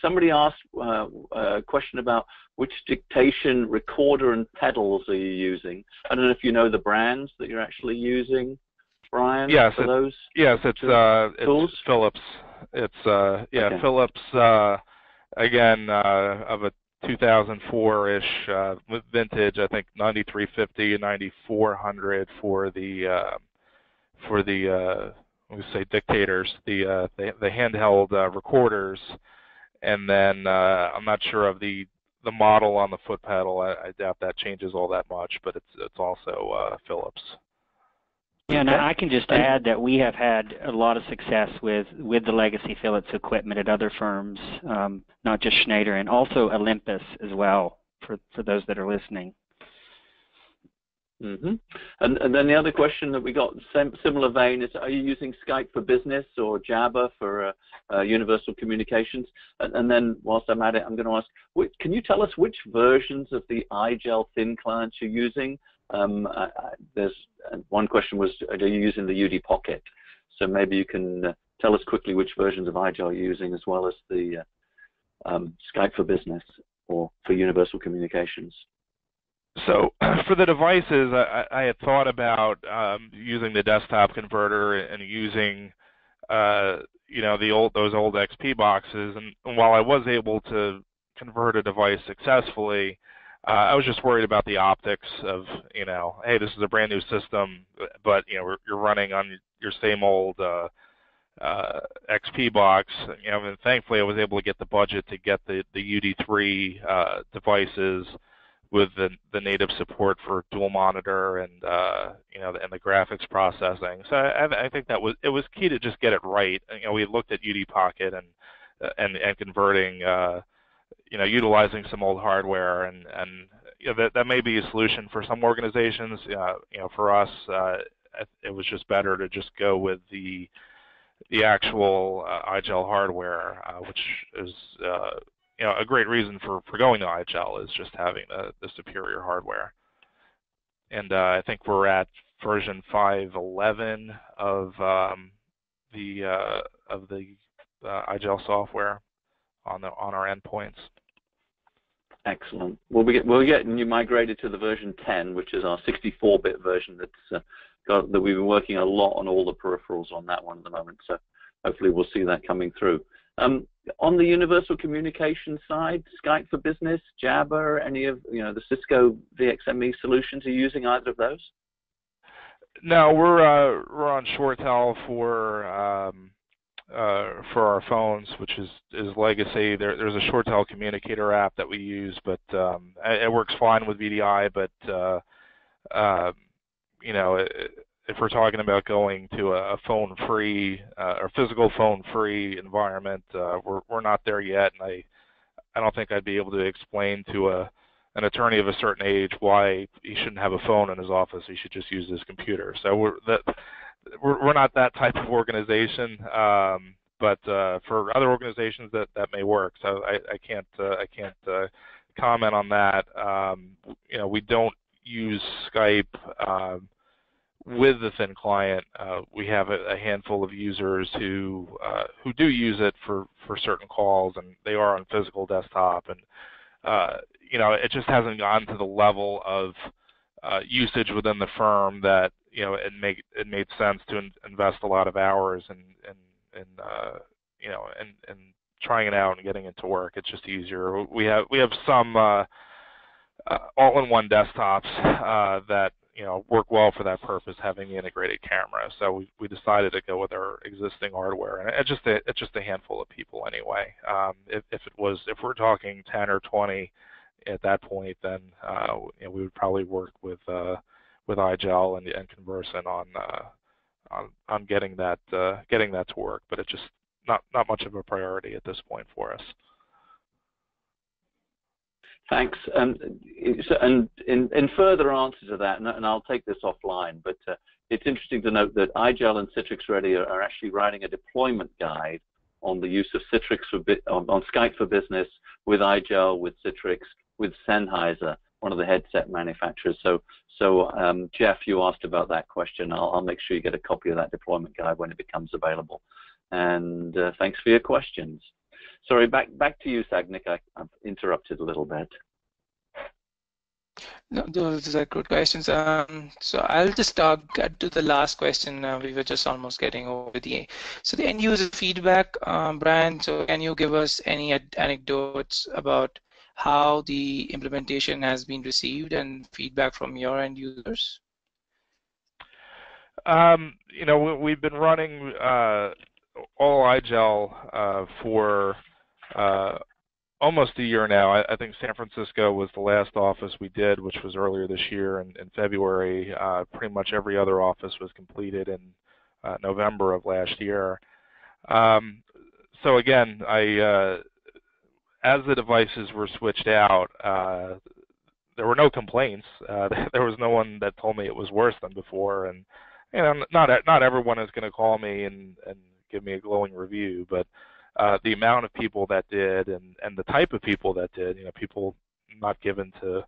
somebody asked uh, a question about which dictation recorder and pedals are you using. I don't know if you know the brands that you're actually using, Brian. Yes, for it, those. Yes, it's uh, it's Philips. It's uh, yeah, okay. Philips. Uh, again, uh, of a 2004-ish uh, vintage. I think 9350 and 9400 for the uh, for the uh, let me say dictators, the uh, the, the handheld uh, recorders, and then uh, I'm not sure of the the model on the foot pedal. I, I doubt that changes all that much, but it's it's also uh, Philips. Yeah, and I can just add that we have had a lot of success with, with the legacy Philips equipment at other firms, um, not just Schnader, and also Olympus as well, for, for those that are listening. Mm-hmm. And, and then the other question that we got, similar vein, is are you using Skype for Business or Jabber for uh, uh, Universal Communications? And, and, then whilst I'm at it, I'm going to ask, which, can you tell us which versions of the IGEL thin clients you're using? Um, I, I, there's one question was, are you using the UD Pocket? So maybe you can uh, tell us quickly which versions of IGEL you're using, as well as the uh, um, Skype for Business or for Universal Communications. So for the devices, I, I had thought about um, using the desktop converter and using, uh, you know, the old those old XP boxes. And, and while I was able to convert a device successfully, uh, I was just worried about the optics of, you know, hey, this is a brand new system, but you know, you're running on your same old uh, uh, XP box. You know, and thankfully I was able to get the budget to get the the UD3 uh, devices with the the native support for dual monitor and uh, you know and the graphics processing. So I, I think that was it was key to just get it right. You know, we looked at UD Pocket and and and converting. Uh, you know, utilizing some old hardware, and and you know, that that may be a solution for some organizations. Uh, you know, for us, uh, it was just better to just go with the the actual uh, IGEL hardware, uh, which is uh, you know a great reason for for going to IGEL is just having the the superior hardware. And uh, I think we're at version 5.11 of um, the uh, of the uh, IGEL software on the on our endpoints. Excellent. Well, We'll be we'll get you migrated to the version 10, which is our 64-bit version that's uh, got that we've been working a lot on all the peripherals on that one at the moment. So hopefully we'll see that coming through. Um, on the universal communication side, Skype for Business, Jabber, any of you know the Cisco VXME solutions, are you using either of those? No, we're uh, we're on ShoreTel for um, uh, for our phones, which is is legacy. There, there's a ShoreTel communicator app that we use, but um, it, works fine with VDI. But uh, uh, you know, if we're talking about going to a, phone-free uh, or physical phone-free environment, uh, we're we're not there yet, and I I don't think I'd be able to explain to a an attorney of a certain age why he shouldn't have a phone in his office. He should just use his computer. So we're that we're, we're not that type of organization, um, but uh, for other organizations that that may work. So I, I can't uh, I can't uh, comment on that. Um, you know, we don't use Skype um, with the thin client. Uh, we have a, a, handful of users who uh, who do use it for for certain calls, and they are on physical desktop. And uh, you know, it just hasn't gone to the level of uh, usage within the firm that you know it make it made sense to in, invest a lot of hours in in, in uh, you know and in trying it out and getting it to work. It's just easier. We have we have some uh, uh, all-in-one desktops uh, that you know work well for that purpose, having the integrated camera. So we, we decided to go with our existing hardware, and it's just a, it's just a handful of people anyway. Um, if, if it was if we're talking 10 or 20 at that point, then uh, you know, we would probably work with uh, with IGEL and, and Conversant on uh, on on getting that uh, getting that to work. But it's just not not much of a priority at this point for us. Thanks. Um, and in, in, further answer to that, and, and I'll take this offline, but uh, it's interesting to note that IGEL and Citrix Ready are, are, actually writing a deployment guide on the use of Citrix for on, on Skype for Business with IGEL, with Citrix, with Sennheiser one of the headset manufacturers. So, so um, Jeff, you asked about that question. I'll, I'll, make sure you get a copy of that deployment guide when it becomes available. And uh, thanks for your questions. Sorry, back back to you, Sagnik. I, I've interrupted a little bit. No, those are good questions. Um, so I'll just uh, get to the last question. Uh, we were just almost getting over the so the end user feedback, um, Brian. So can you give us any anecdotes about how the implementation has been received and feedback from your end users? Um, you know, we've been running uh, all IGEL uh, for uh, almost a year now. I, I, think San Francisco was the last office we did, which was earlier this year in, in February. Uh, pretty much every other office was completed in uh, November of last year. Um, so again, I uh, as the devices were switched out, uh, there were no complaints. Uh, there was no one that told me it was worse than before, and you know, not not everyone is going to call me and and give me a glowing review, but uh, the amount of people that did and, and the type of people that did, you know, people not given to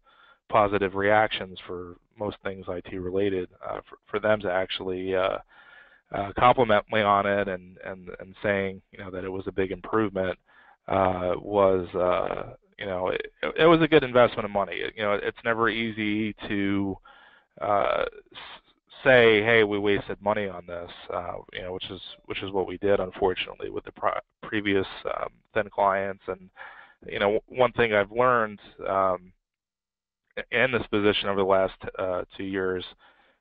positive reactions for most things IT related, uh, for, for them to actually uh, uh, compliment me on it and, and, and saying, you know, that it was a big improvement uh, was, uh, you know, it, it was a good investment of money. You know, it's never easy to uh, say, hey, we wasted money on this, uh, you know, which is which is what we did, unfortunately, with the previous um, thin clients. And you know, one thing I've learned um, in this position over the last uh, two years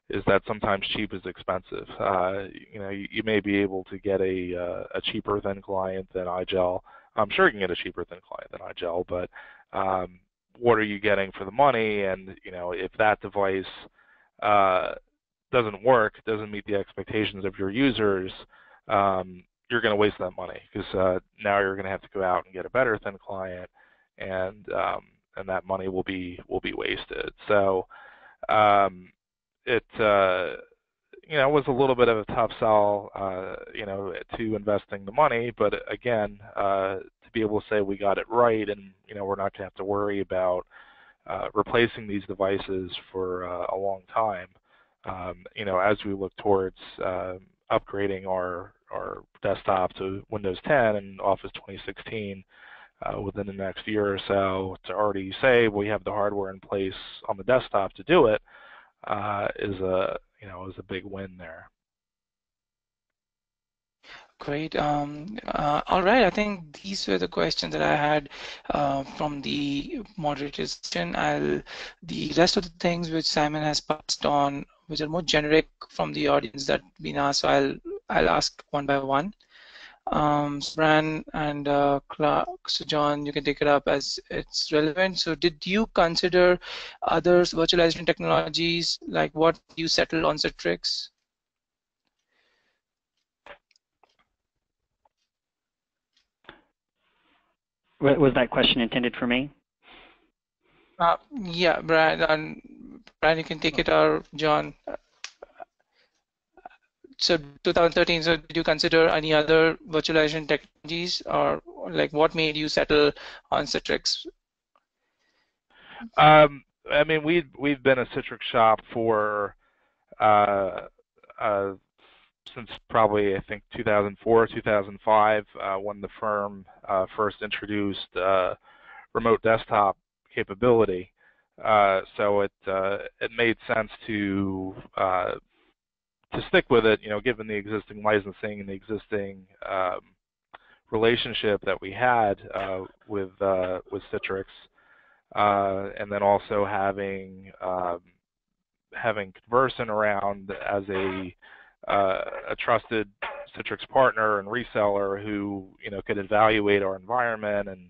is that sometimes cheap is expensive. Uh, you know, you, you, may be able to get a uh, a cheaper thin client than IGEL. I'm sure you can get a cheaper thin client than IGEL, but um, what are you getting for the money? And you know, if that device uh, doesn't work, doesn't meet the expectations of your users, um, you're going to waste that money because uh, now you're going to have to go out and get a better thin client, and um, and that money will be will be wasted. So um, it uh, you know was a little bit of a tough sell, uh, you know, to investing the money, but again, uh, to be able to say we got it right, and you know we're not going to have to worry about uh, replacing these devices for uh, a long time um, you know, as we look towards uh, upgrading our our desktop to Windows 10 and Office 2016 uh, within the next year or so, to already say we have the hardware in place on the desktop to do it uh, is a you know was a big win there. Great. Um, uh, all right. I think these were the questions that I had uh, from the moderators. I'll the rest of the things which Simon has passed on which are more generic from the audience that been asked. So I'll I'll ask one by one. Um, Bran and uh, Clark, so John, you can take it up as it's relevant. So did you consider other virtualization technologies like what you settled on Citrix? Was that question intended for me? Uh, yeah, Brian, Brian, you can take it or John. So 2013, so did you consider any other virtualization technologies or like what made you settle on Citrix? Um, I mean, we've, we've been a Citrix shop for uh, uh, since probably I think 2004, 2005, uh, when the firm uh, first introduced uh, remote desktop capability. Uh, so it uh, it made sense to uh, to stick with it, you know, given the existing licensing and the existing um, relationship that we had uh, with uh, with Citrix, uh, and then also having um, having Conversant around as a a trusted Citrix partner and reseller who you know could evaluate our environment and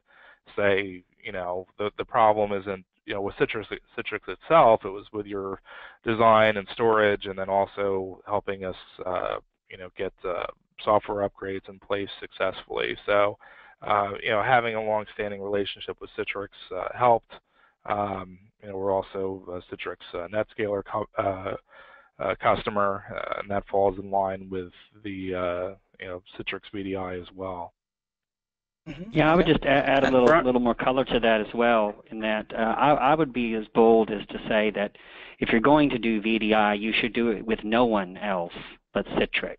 say you know the the problem isn't you know with Citrix Citrix itself, it was with your design and storage, and then also helping us uh, you know get uh, software upgrades in place successfully. So uh, you know having a long-standing relationship with Citrix uh, helped. Um, you know we're also a Citrix uh, NetScaler uh, customer, and that falls in line with the you know Citrix VDI as well. Mm-hmm. Yeah, I would just add, add a little little more color to that as well. In that, uh, I, I would be as bold as to say that if you're going to do VDI, you should do it with no one else but Citrix.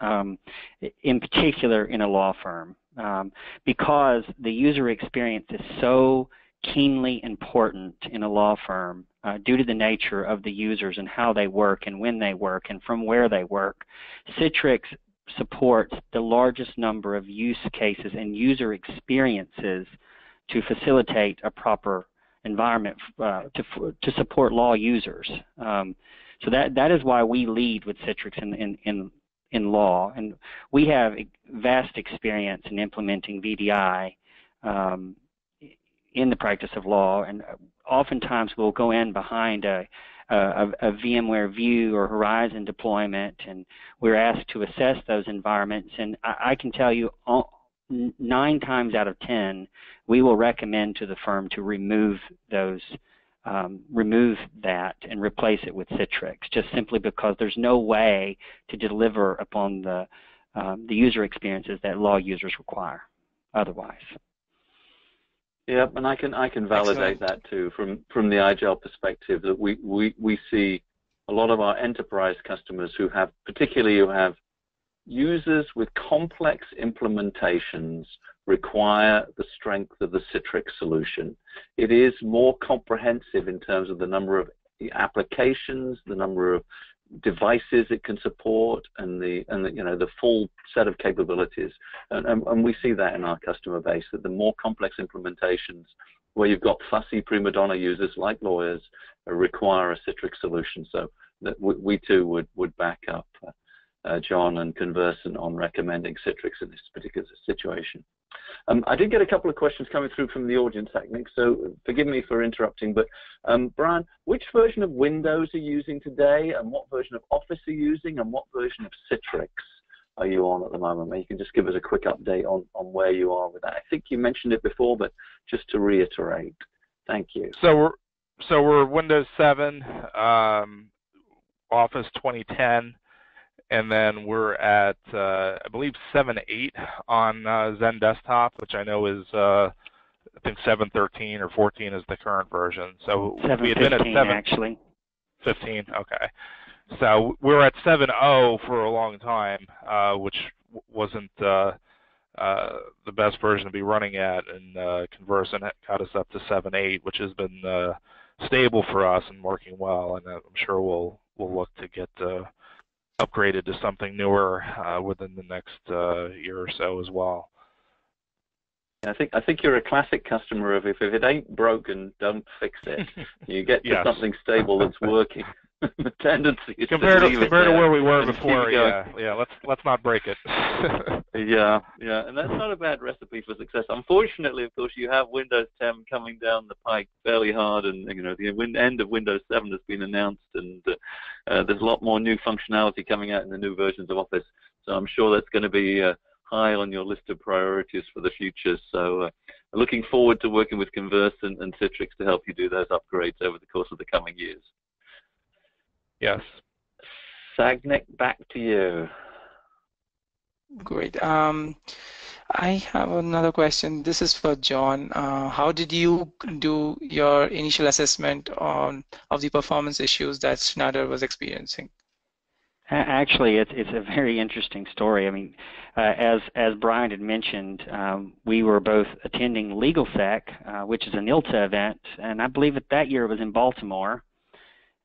Um, in particular, in a law firm, um, because the user experience is so keenly important in a law firm uh, due to the nature of the users and how they work and when they work and from where they work. Citrix supports the largest number of use cases and user experiences to facilitate a proper environment uh, to, to support law users. Um, so that, that is why we lead with Citrix in, in, in, in law. And we have vast experience in implementing VDI um, in the practice of law. And oftentimes we'll go in behind a, a, a, VMware View or Horizon deployment, and we're asked to assess those environments. And I, I can tell you, nine times out of ten, we will recommend to the firm to remove those, um, remove that, and replace it with Citrix, just simply because there's no way to deliver upon the um, the user experiences that law users require otherwise. Yeah, and I can I can validate Excellent. that too from from the IGEL perspective that we, we we see a lot of our enterprise customers who have particularly who have users with complex implementations require the strength of the Citrix solution. It is more comprehensive in terms of the number of applications, the number of devices it can support and the and the, you know the full set of capabilities and, and, and we see that in our customer base that the more complex implementations where you've got fussy prima donna users like lawyers uh, require a Citrix solution so that we, we too would would back up uh, John and Conversant on recommending Citrix in this particular situation. Um, I did get a couple of questions coming through from the audience, Sagnik, so forgive me for interrupting, but um, Brian, which version of Windows are you using today, and what version of Office are you using, and what version of Citrix are you on at the moment? Maybe you can just give us a quick update on, on where you are with that. I think you mentioned it before, but just to reiterate. Thank you. So we're, so we're Windows 7, um, Office 2010, and then we're at uh, I believe 7.8 on uh, XenDesktop, which I know is uh, I think 7.13 or 14 is the current version. So we had been at 7 actually. 15, okay. So we were at 7.0 for a long time, uh, which wasn't uh, uh, the best version to be running at, and uh, Conversant got us up to 7.8, which has been uh, stable for us and working well, and I'm sure we'll we'll look to get uh, upgraded to something newer uh, within the next uh, year or so as well. I think I think you're a classic customer of if, if it ain't broken, don't fix it. You get to yes. something stable that's working. the tendency is compared to, to compared to where we were before. Yeah, yeah. Let's let's not break it. yeah, yeah, and that's not a bad recipe for success. Unfortunately, of course, you have Windows 10 coming down the pike fairly hard, and you know the end of Windows 7 has been announced, and uh, uh, there's a lot more new functionality coming out in the new versions of Office. So I'm sure that's going to be uh, high on your list of priorities for the future. So uh, looking forward to working with Conversant and Citrix to help you do those upgrades over the course of the coming years. Yes. Sagnik, back to you. Great. Um, I have another question. This is for John. Uh, how did you do your initial assessment on of the performance issues that Schnader was experiencing? Actually, it's it's a very interesting story. I mean, uh, as as Brian had mentioned, um, we were both attending LegalSec, uh, which is an ILTA event, and I believe that that year it was in Baltimore,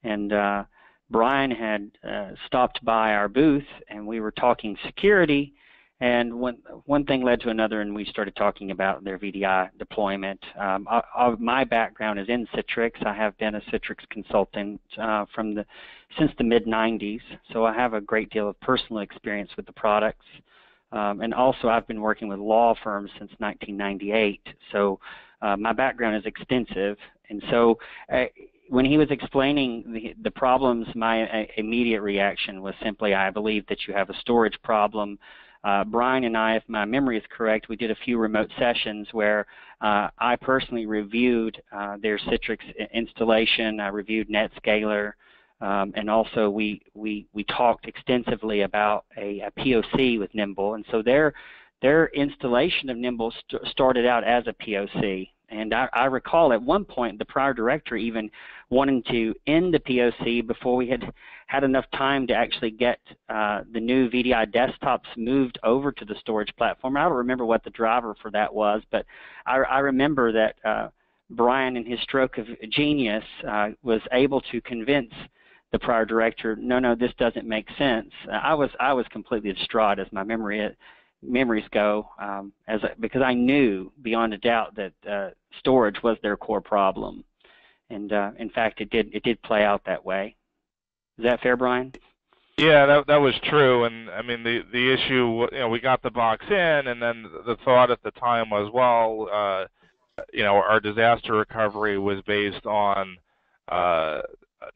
and uh, Brian had uh, stopped by our booth and we were talking security. And one one thing led to another, and we started talking about their VDI deployment. Um, I, I, my background is in Citrix. I have been a Citrix consultant uh, from the since the mid 90s, so I have a great deal of personal experience with the products. Um, and also, I've been working with law firms since 1998, so uh, my background is extensive. And so, uh, when he was explaining the, the problems, my uh, immediate reaction was simply, I believe that you have a storage problem. Uh, Brian and I, if my memory is correct, we did a few remote sessions where uh, I personally reviewed uh, their Citrix installation. I reviewed NetScaler, um, and also we, we, we talked extensively about a, a, POC with Nimble. And so their their installation of Nimble st started out as a POC. And I, I, recall at one point the prior director even wanting to end the POC before we had had enough time to actually get uh, the new VDI desktops moved over to the storage platform. I don't remember what the driver for that was, but I, I remember that uh, Brian, in his stroke of genius, uh, was able to convince the prior director, no, no, this doesn't make sense. I was I was completely distraught as my memory memories go, um, as because I knew beyond a doubt that uh, storage was their core problem, and uh, in fact, it did it did play out that way. Is that fair, Brian? Yeah, that that was true, and I mean the the issue, you know, we got the box in, and then the thought at the time was, well, uh, you know, our disaster recovery was based on uh,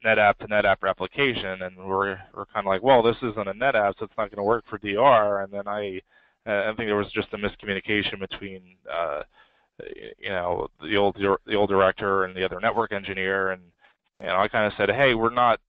NetApp to NetApp replication, and we're we're kind of like, well, this isn't a NetApp, so it's not going to work for DR. And then I I think there was just a miscommunication between uh, you know the old the old director and the other network engineer, and you know I kind of said, hey, we're not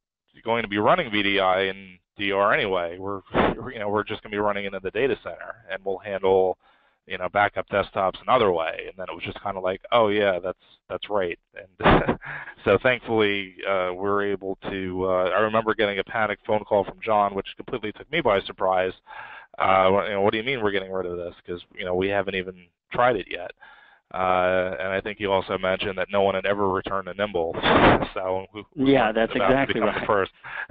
going to be running VDI in DR anyway. We're you know we're just going to be running into the data center, and we'll handle you know backup desktops another way. And then it was just kind of like, oh yeah, that's that's right. And so thankfully uh, we are able to. Uh, I remember getting a panic phone call from John, which completely took me by surprise. Uh, you know, what do you mean we're getting rid of this? Because you know we haven't even tried it yet. Uh, and I think you also mentioned that no one had ever returned to Nimble. So yeah, that's exactly right. First.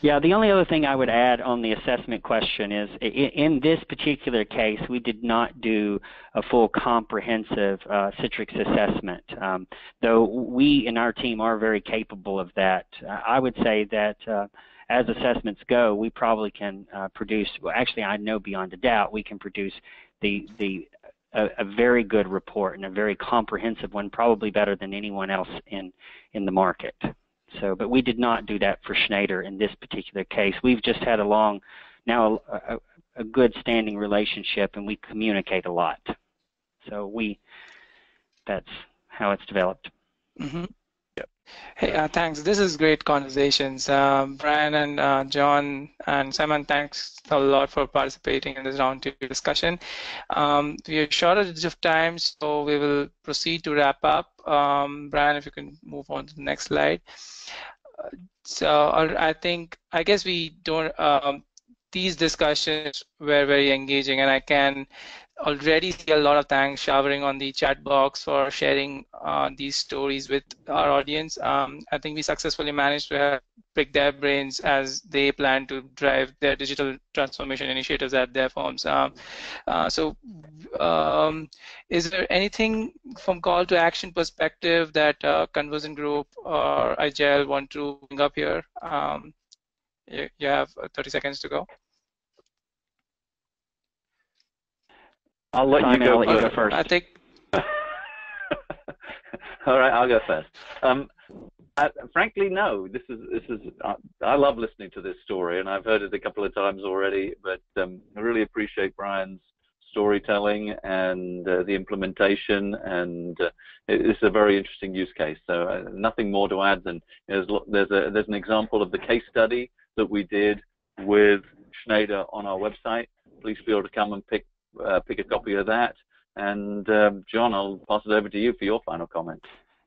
yeah, the only other thing I would add on the assessment question is in this particular case, we did not do a full comprehensive uh, Citrix assessment. Um, though we in our team are very capable of that. I would say that. Uh, as assessments go, we probably can uh, produce. Well, actually, I know beyond a doubt we can produce the the a, a, very good report and a very comprehensive one, probably better than anyone else in in the market. So, but we did not do that for Schnader in this particular case. We've just had a long, now a, a, a good standing relationship, and we communicate a lot. So we, that's how it's developed. Mm-hmm. Hey, uh, thanks. This is great conversations. Uh, Brian and uh, John and Simon, thanks a lot for participating in this roundtable discussion. Um, we are shortage of time, so we will proceed to wrap up. Um, Brian, if you can move on to the next slide. Uh, so I think, I guess we don't, um, these discussions were very engaging and I can already see a lot of thanks showering on the chat box for sharing uh, these stories with our audience. Um, I think we successfully managed to pick their brains as they plan to drive their digital transformation initiatives at their firms. Um, uh, so, um, is there anything from call to action perspective that uh, Conversant Group or IGEL want to bring up here? Um, you, you have 30 seconds to go. I'll let you go, I'll let you go first. I think. All right, I'll go first. Um, I, frankly, no. This is this is. Uh, I love listening to this story, and I've heard it a couple of times already. But um, I really appreciate Brian's storytelling and uh, the implementation, and uh, it's a very interesting use case. So uh, nothing more to add than there's there's a there's an example of the case study that we did with Schnader on our website. Please feel to come and pick uh, pick a copy of that. And um, John, I'll pass it over to you for your final comment.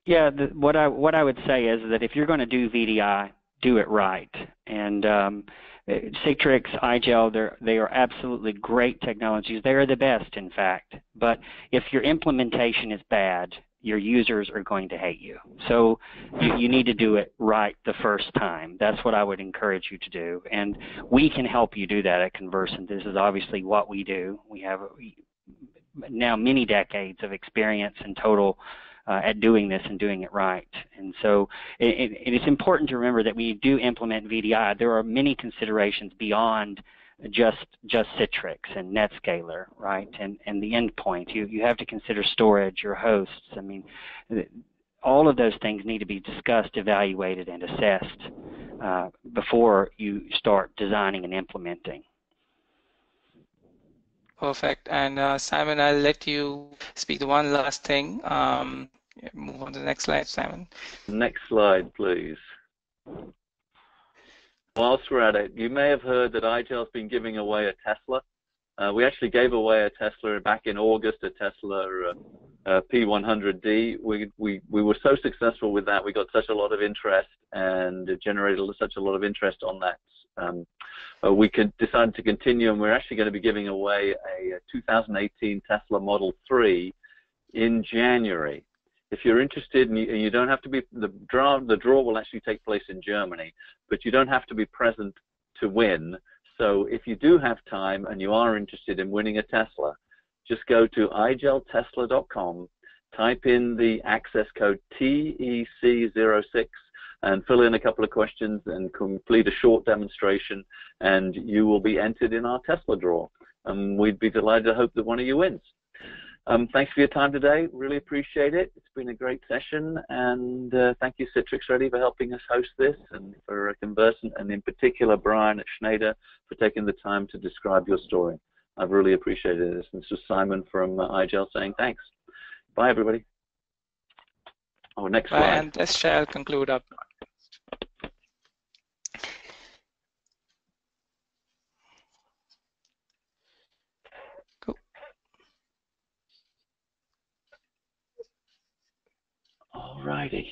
Yeah, the, what I what I would say is that if you're going to do VDI, do it right. And um, Citrix, IGEL, they're, they are absolutely great technologies. They are the best, in fact. But if your implementation is bad, your users are going to hate you. So you, you, need to do it right the first time. That's what I would encourage you to do. And we can help you do that at Conversant. This is obviously what we do. We have now many decades of experience in total uh, at doing this and doing it right. And so it, it, it's important to remember that when you do implement VDI, there are many considerations beyond just just Citrix and NetScaler, right? And and the endpoint. You you have to consider storage, your hosts. I mean, all of those things need to be discussed, evaluated, and assessed uh, before you start designing and implementing. Perfect. And uh, Simon, I'll let you speak the one last thing. Um, move on to the next slide, Simon. Next slide, please. Whilst we're at it, you may have heard that IGEL's been giving away a Tesla Uh, we actually gave away a Tesla back in August, a Tesla uh, uh, P100D. We, we, we were so successful with that, we got such a lot of interest and generated such a lot of interest on that. Um, uh, we could decide to continue and we're actually going to be giving away a, a 2018 Tesla Model 3 in January. If you're interested, and you, you don't have to be, the draw, the draw will actually take place in Germany, but you don't have to be present to win. So if you do have time and you are interested in winning a Tesla, just go to igeltesla.com, type in the access code TEC06 and fill in a couple of questions and complete a short demonstration and you will be entered in our Tesla draw. And we'd be delighted to hope that one of you wins. Um, thanks for your time today. Really appreciate it. It's been a great session, and uh, thank you, Citrix Ready, for helping us host this, and for Conversant, and in particular, Brian at Schnader, for taking the time to describe your story. I've really appreciated this. And this was Simon from uh, IGEL saying thanks. Bye, everybody. Oh, next Bye, slide. and this shall conclude up. Righty.